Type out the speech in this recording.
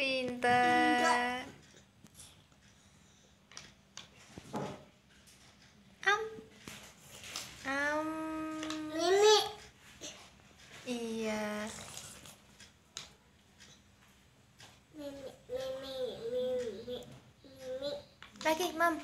Pinter. Am. Am. Mimi. Iya. Mimi, Mimi, Mimi, Mimi. Lagi, Mam.